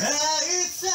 愛さ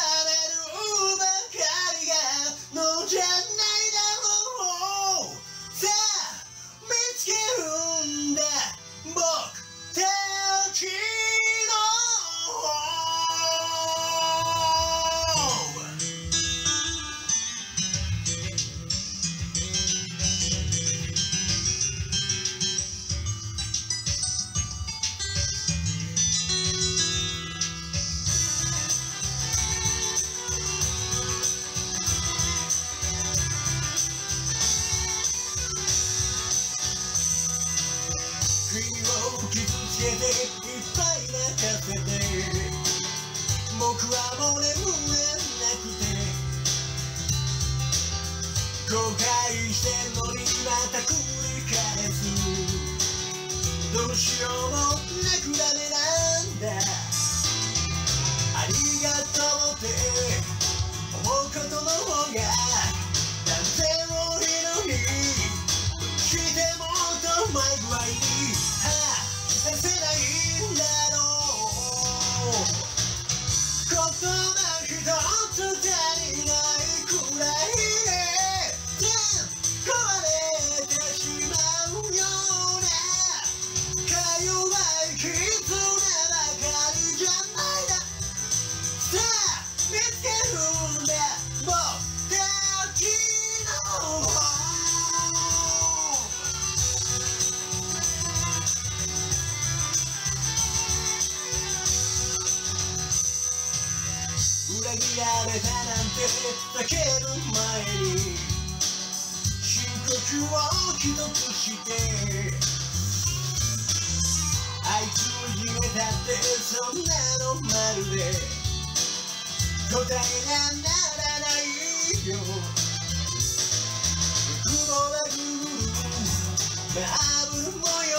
けていっぱい泣かせて僕はもう眠れなくて後悔してんのにまた繰り返す。どうしようもなくダメなんだ。ありがとうって思うことの方が call today. 裏切られたなんて叫ぶ前に深呼吸を一つして。あいつをいじめたってそんなのまるで。答えがならないよ。雲はぐるぐる回る模様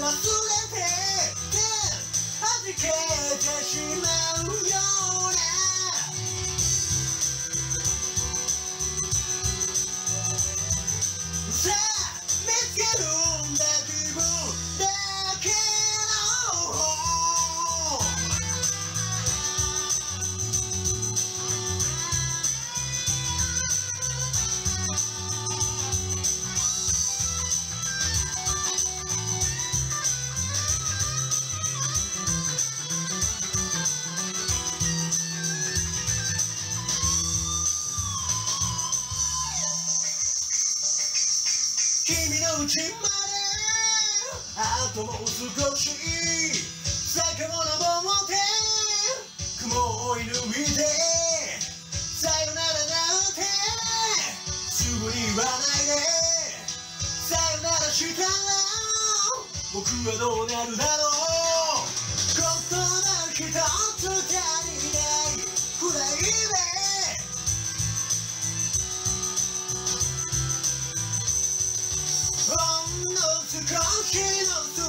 なくて忘れて弾けうちまであともう少し酒も飲もうて雲を射抜いてさよならなんてすぐに言わないでさよならしたら僕はどうなるだろう King of